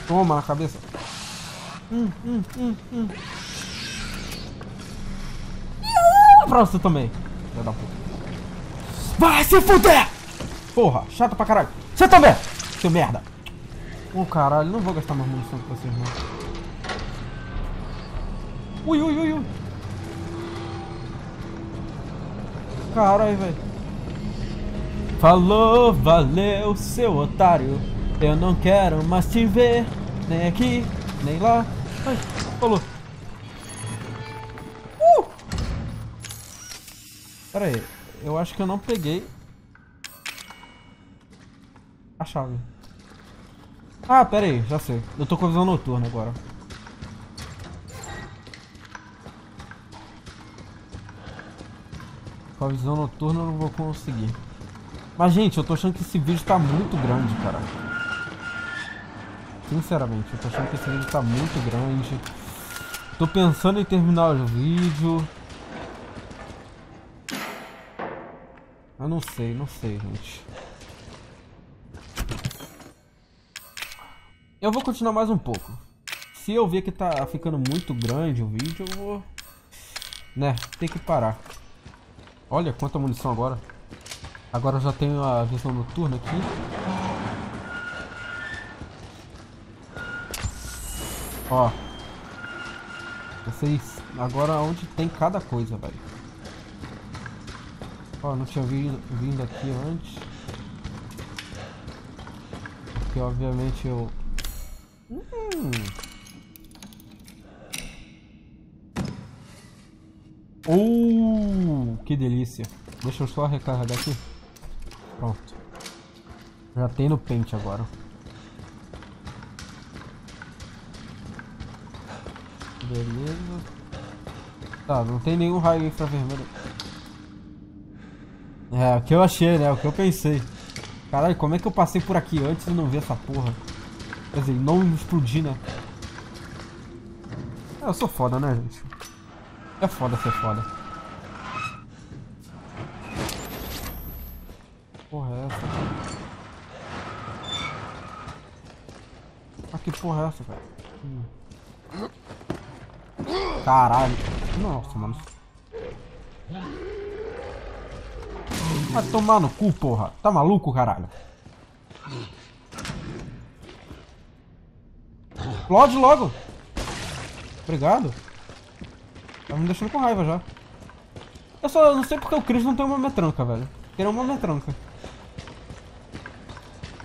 Toma na cabeça. Hum, hum, hum, hum. Pra você também. Filha da puta. Vai se fuder! Porra, chato pra caralho. Você também, seu merda. Oh, caralho, não vou gastar mais munição com vocês não. Ui, ui, ui, ui. Caralho, velho. Falou, valeu, seu otário. Eu não quero mais te ver, nem aqui, nem lá. Ai, falou. Uh! Pera aí, eu acho que eu não peguei a chave. Ah, pera aí, já sei. Eu tô com a visão noturna agora. Com a visão noturna eu não vou conseguir. Mas, gente, eu tô achando que esse vídeo tá muito grande, cara. Sinceramente, eu tô achando que esse vídeo tá muito grande. Tô pensando em terminar o vídeo. Eu não sei, não sei, gente. Eu vou continuar mais um pouco. Se eu ver que tá ficando muito grande o vídeo, eu vou... Né, ter que parar. Olha quanta munição agora. Agora eu já tenho a visão noturna aqui. Ó. Vocês... Agora onde tem cada coisa, velho. Ó, não tinha vindo, vindo aqui antes. Porque obviamente eu... Hum. Uh, que delícia. Deixa eu só recarregar aqui. Pronto. Já tem no pente agora. Beleza. Tá, não tem nenhum raio infravermelho. É, o que eu achei, né? O que eu pensei. Caralho, como é que eu passei por aqui antes e não vi essa porra? Quer dizer, não explodir, né? É, eu sou foda, né, gente? É foda ser foda. Porra é essa? Ah, que porra é essa? Hum. Caralho. Nossa, mano. Vai tomar no cu, porra. Tá maluco, caralho? Explode logo. Obrigado. Tá me deixando com raiva já. Eu só não sei porque o Chris não tem uma metranca, velho. Queria uma metranca.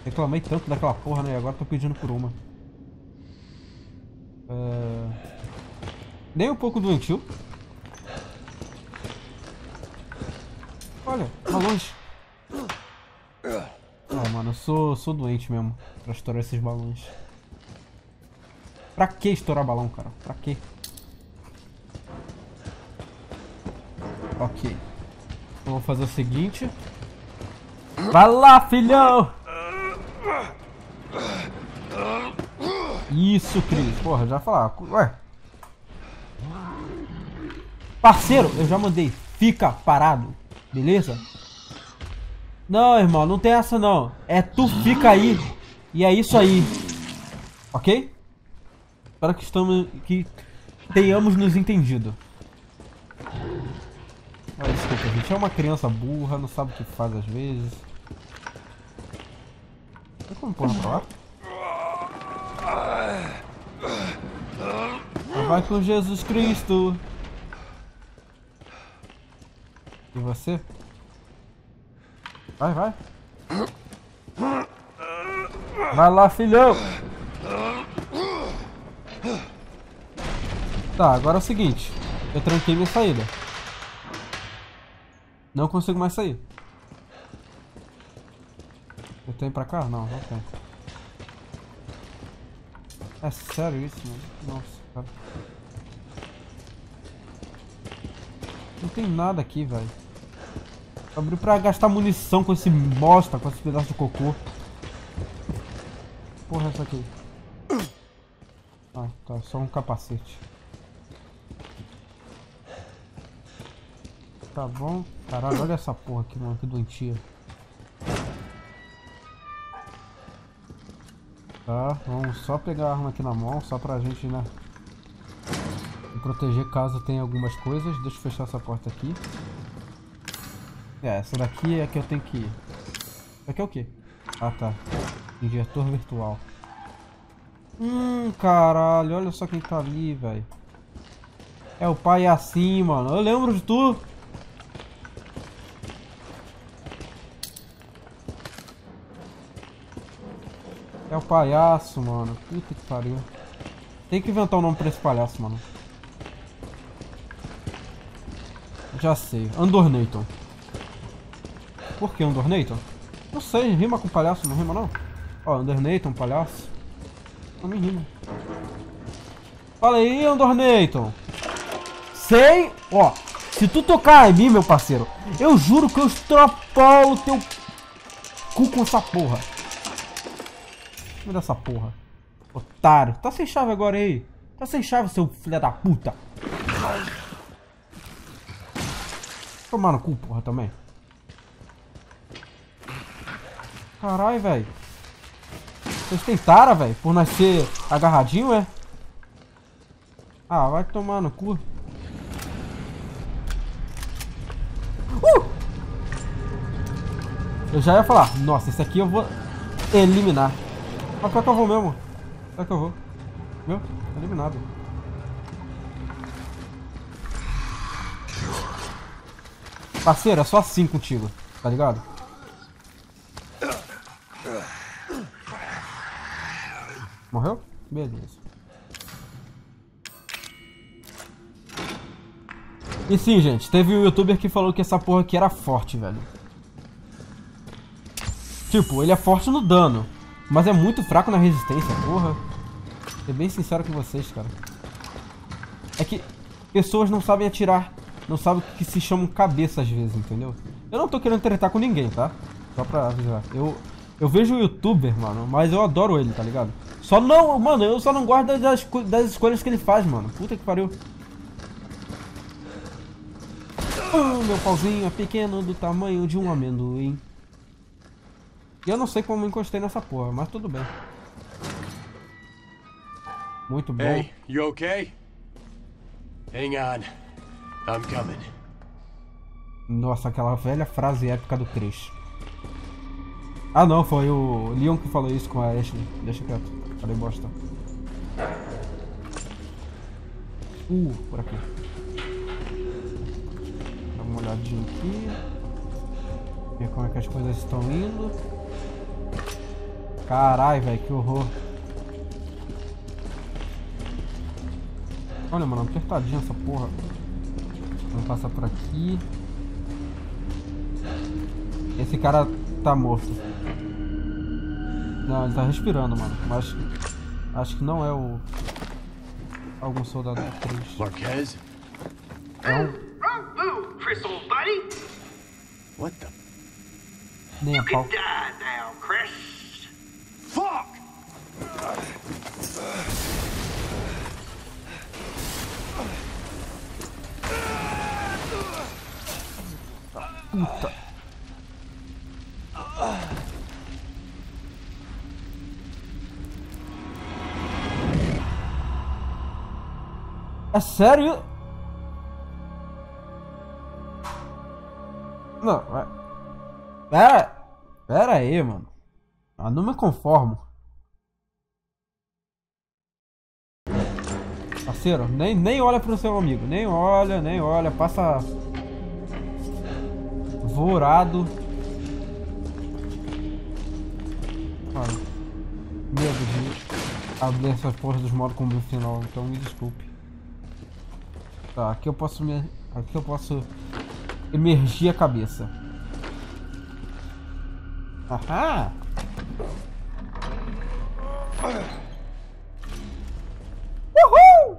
Reclamei tanto daquela porra, né? Agora tô pedindo por uma. É... Nem um pouco doentio. Olha, balões. Ah, mano, eu sou, sou doente mesmo pra estourar esses balões. Pra que estourar balão, cara? Pra que? Ok. Então, vou fazer o seguinte. Vai lá, filhão! Isso, Cris. Porra, já falar. Ué. Parceiro, eu já mandei. Fica parado. Beleza? Não, irmão, não tem essa não. É tu fica aí. E é isso aí. Ok? Espero que estamos que tenhamos nos entendido. Ah, desculpa, a gente é uma criança burra, não sabe o que faz às vezes. Tem como pôr pra lá? Vai com Jesus Cristo. E você? Vai, vai. Vai lá, filhão. Tá, agora é o seguinte. Eu tranquei minha saída. Não consigo mais sair. Eu tenho pra cá? Não, não tem. É sério isso, mano? Nossa, cara. Não tem nada aqui, velho. Abriu pra gastar munição com esse bosta, com esse pedaço de cocô. Porra, é essa aqui. Ah, tá, só um capacete. Tá bom. Caralho, olha essa porra aqui, mano, que doentia. Tá, vamos só pegar a arma aqui na mão, só pra gente, né? Proteger caso tenha algumas coisas. Deixa eu fechar essa porta aqui. É, essa daqui é que eu tenho que ir. Isso aqui é o quê? Ah, tá. Injetor virtual. Hum, caralho. Olha só quem tá ali, velho. É o pai assim, mano. Eu lembro de tu. É o palhaço, mano. Puta que pariu. Tem que inventar um nome pra esse palhaço, mano. Já sei. Andornator. Por que Andornator? Não sei, rima com palhaço, não rima não? Ó, Andornator, palhaço. Não me rima. Fala aí, Andornator. Sei, ó, Se tu tocar em mim, meu parceiro, eu juro que eu extrapolo teu cu com essa porra. Me dá essa porra. Otário. Tá sem chave agora aí. Tá sem chave, seu filho da puta. Tomar no cu, porra, também. Caralho, velho. Vocês tentaram, velho, por nascer agarradinho, é? Ah, vai tomar no cu. Uh! Eu já ia falar, nossa, esse aqui eu vou eliminar. Mas qual que eu vou mesmo? Qual que eu vou? Viu? Eliminado. Parceiro, é só assim contigo, tá ligado? Morreu? Beleza. E sim, gente, teve um youtuber que falou que essa porra aqui era forte, velho. Tipo, ele é forte no dano, mas é muito fraco na resistência, porra. Ser bem sincero com vocês, cara. É que pessoas não sabem atirar, não sabem o que se chamam cabeça às vezes, entendeu? Eu não tô querendo tretar com ninguém, tá? Só pra avisar. Eu, eu vejo o youtuber, mano, mas eu adoro ele, tá ligado? Só não, mano, eu só não gosto das, das escolhas que ele faz, mano. Puta que pariu. Oh, meu pauzinho é pequeno do tamanho de um amendoim. E eu não sei como encostei nessa porra, mas tudo bem. Muito bom. Hey, you okay? Hang on. I'm coming. Nossa, aquela velha frase épica do Chris. Ah não, foi o Leon que falou isso com a Ashley. Deixa quieto. Falei bosta. Uh, por aqui. Dá uma olhadinha aqui. Ver como é que as coisas estão indo. Carai, velho, que horror. Olha, mano, apertadinha essa porra. Vamos passar por aqui. Esse cara tá morto. Não, ele tá respirando, mano. Mas acho que não é o. Algum soldado triste. Marquez? É um. Chris, old buddy. What the? Nem a pau. Puta. É sério? Não. Pera... Pera aí, mano. Eu não me conformo. Parceiro, nem, nem olha pro seu amigo. Nem olha, nem olha. Passa... Vorado. Cara, medo de abrir essas porras dos modos como final, então me desculpe. Tá, aqui eu posso me. Aqui eu posso emergir a cabeça. Ahá! Uhul!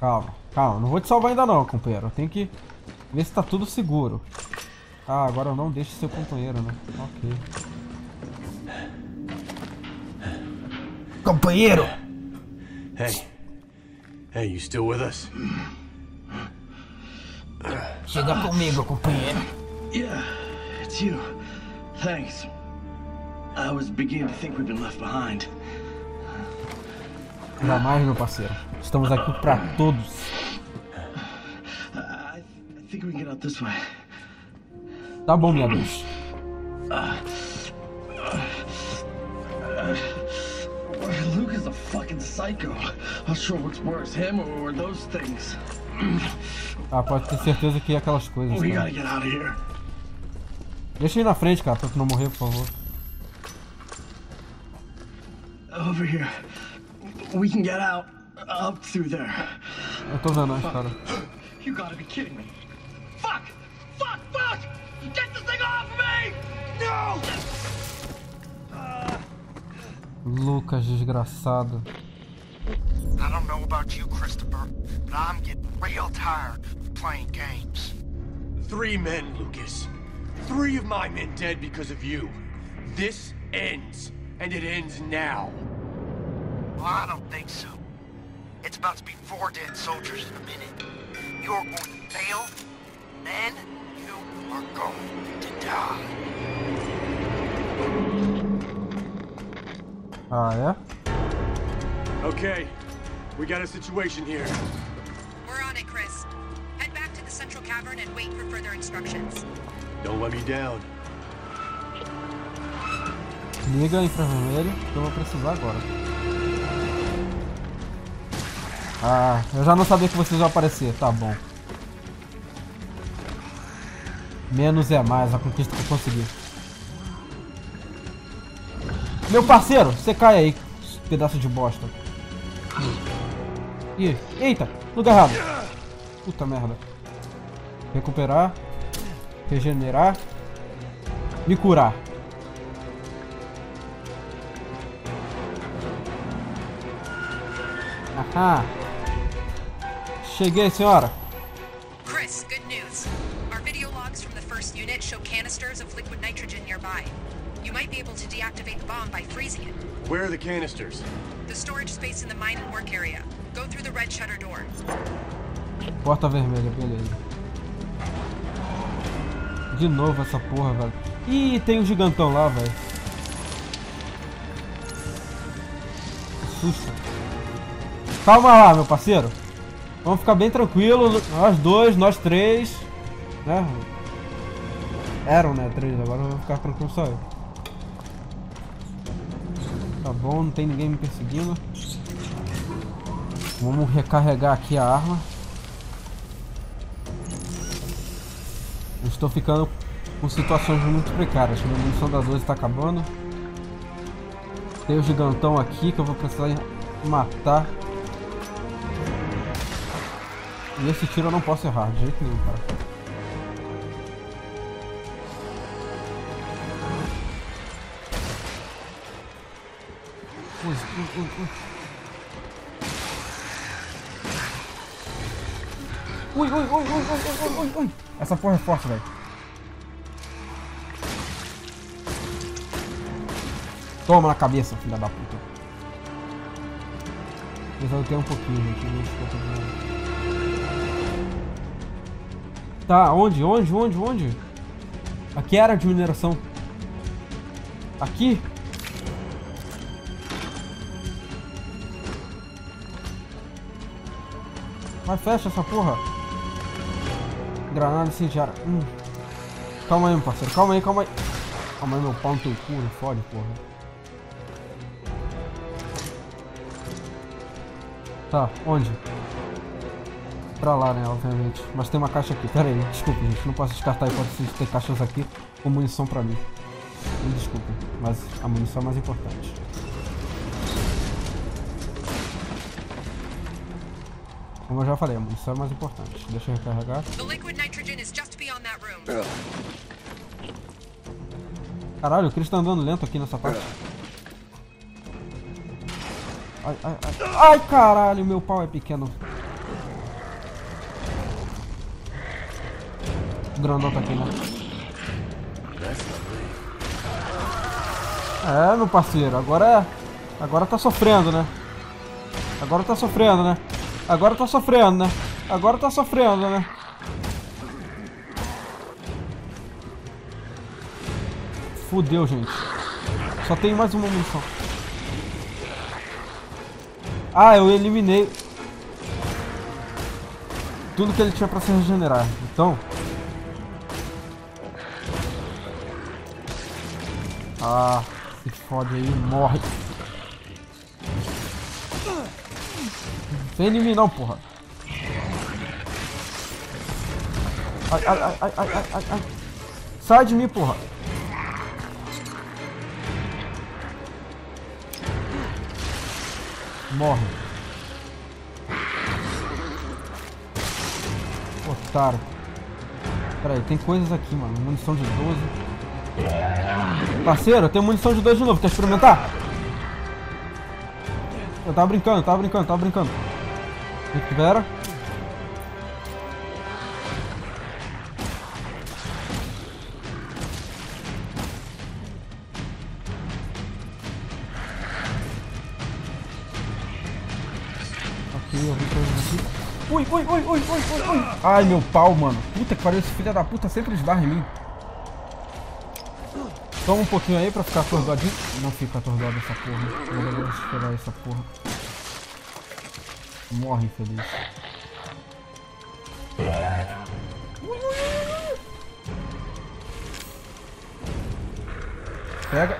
Calma, calma, não vou te salvar ainda não, companheiro. Eu tenho que ver se tá tudo seguro. Ah, agora eu não deixo seu companheiro, né? Ok. Companheiro! Hey. Hey, you still with us? Chega comigo, companheiro. Yeah, it's you. Thanks. I was beginning to think we'd been left behind. Jamais, meu parceiro. Estamos aqui pra todos. I think we can get out this way. Tá bom, minha luz. Luke is a fucking psycho. Not sure what's worse, him or, those things. Ah, pode ter certeza que é aquelas coisas. We cara. gotta get out of here. Deixa ir na frente, cara, pra tu não morrer, por favor. Over here. We can get out. Up through there. Eu tô vendo, cara. You gotta be kidding me. Lucas, desgraçado. I don't know about you, Christopher, but I'm getting real tired of playing games. Three men, Lucas. Three of my men dead because of you. This ends, and it ends now. Well, I don't think so. It's about to be four dead soldiers in a minute. You're going to fail, then you are going to die. Ah, é? Okay, we got a situation here. We're on it, Chris. Head back to the central cavern and wait for further instructions. Don't let me down. Liga infravermelho que eu vou precisar agora. Ah, eu já não sabia que vocês iam aparecer, tá bom. Menos é mais, a conquista que eu consegui. Meu parceiro, você cai aí, pedaço de bosta. Ih, eita, lugar errado. Puta merda. Recuperar. Regenerar. Me curar. Aham. Cheguei, senhora. Where are the canisters? The storage space in the mine and work area. Go through the red shutter door. Porta vermelha, beleza. De novo essa porra, velho. Ih, tem um gigantão lá, velho. Que susto. Calma lá, meu parceiro. Vamos ficar bem tranquilo. Nós dois, nós três. Né? Eram, né? Três. Agora eu vou ficar tranquilo só eu. Bom, não tem ninguém me perseguindo. Vamos recarregar aqui a arma. Eu estou ficando com situações muito precárias. Minha munição da 12 está acabando. Tem o gigantão aqui que eu vou precisar matar. E esse tiro eu não posso errar, de jeito nenhum, cara. Ui, ui, ui, ui. Ui, ui, ui, ui. Essa porra é forte, velho. Toma na cabeça, filha da puta. Mas eu um pouquinho, gente. Tá, onde? Onde? Onde? Onde? Aqui era de mineração. Aqui? Vai, fecha essa porra. Granada incendiária. Hum. Calma aí, meu parceiro. Calma aí, calma aí. Calma aí, meu pau no teu cu. Não fode, porra. Tá, onde? Pra lá, né, obviamente. Mas tem uma caixa aqui. Pera aí, desculpa, gente. Não posso descartar a hipótese de ter caixas aqui com munição pra mim. Me desculpem, mas a munição é mais importante. Como eu já falei, a munição é mais importante. Deixa eu recarregar. The liquid nitrogen is just beyond that room. Caralho, o Chris tá andando lento aqui nessa parte. Ai, ai, ai. Ai, caralho, meu pau é pequeno. O grandão tá aqui, né? É, meu parceiro, agora é. Agora tá sofrendo, né? Agora tá sofrendo, né? Agora tá sofrendo, né? Agora tá sofrendo, né? Fudeu, gente. Só tem mais uma munição. Ah, eu eliminei tudo que ele tinha pra se regenerar. Então. Ah, se fode aí, morre. Vem em mim não, porra. Ai, ai, ai, ai, ai, ai, ai. Sai de mim, porra. Morre. Otário. Pera aí, tem coisas aqui, mano. Munição de 12. Parceiro, eu tenho munição de 12 de novo. Quer experimentar? Eu tava brincando, tava brincando, tava brincando. Recupera. Ui, ui, ui, ui, ui, ui, ui. Ai, meu pau, mano. Puta que pariu, esse filho da puta sempre esbarra em mim. Toma um pouquinho aí pra ficar atordoadinho. Não fica atordoado essa porra. Vou esperar essa porra. Morre, infeliz. Pega.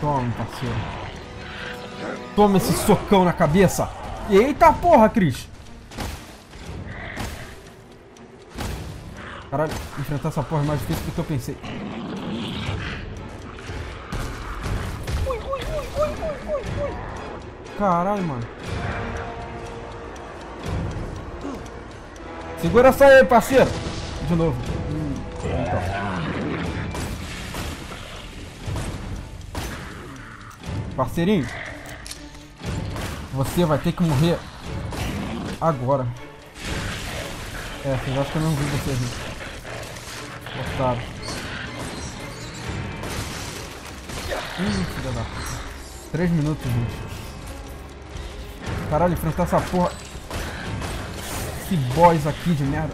Toma, parceiro. Toma esse socão na cabeça. Eita porra, Cris. Caralho, enfrentar essa porra é mais difícil do que eu pensei. Caralho, mano. Segura essa aí, parceiro. De novo. Hum, então. Parceirinho. Você vai ter que morrer agora. É, vocês acham que eu não vi você aqui. Otário. Ih, filha da puta. Três minutos, gente. Caralho, enfrentar essa porra. Esse boss aqui de merda.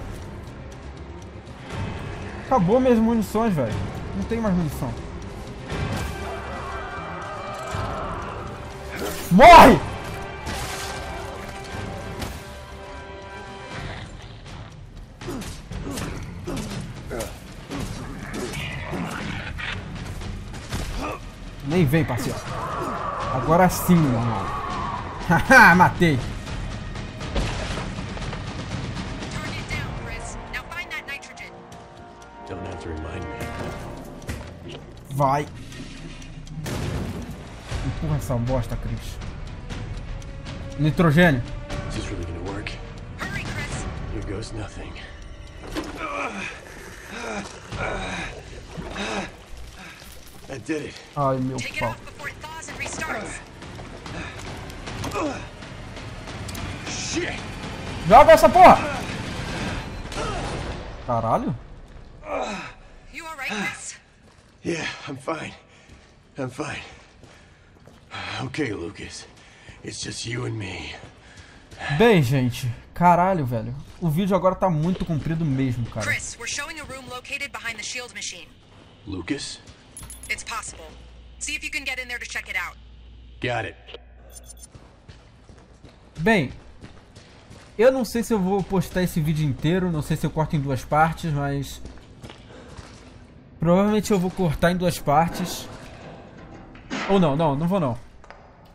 Acabou minhas munições, velho. Não tem mais munição. Morre! Nem vem, parceiro. Agora sim, meu irmão. Haha, matei. Target down, Chris. Now find that nitrogen. Don't have to remind me. Vai. Empurra essa bosta, Cris. Nitrogênio. Is this really gonna work? Hurry, Chris. Here goes nothing. That did it. Ai, meu pau. Joga essa porra! Caralho. You alright, Chris? Yeah, I'm fine. I'm fine. Okay, Lucas. It's just you and me. Bem, gente. Caralho, velho. O vídeo agora tá muito comprido mesmo, cara. Chris, we're showing a room located behind the shield machine. Lucas? It's possible. See if you can get in there to check it out. Got it. Bem, eu não sei se eu vou postar esse vídeo inteiro, não sei se eu corto em duas partes, mas provavelmente eu vou cortar em duas partes. Ou não, não, não vou não.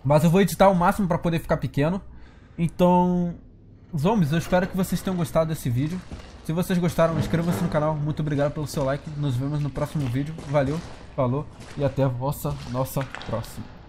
Mas eu vou editar o máximo para poder ficar pequeno. Então, zombies, eu espero que vocês tenham gostado desse vídeo. Se vocês gostaram, inscrevam-se no canal. Muito obrigado pelo seu like. Nos vemos no próximo vídeo. Valeu, falou e até a vossa nossa próxima.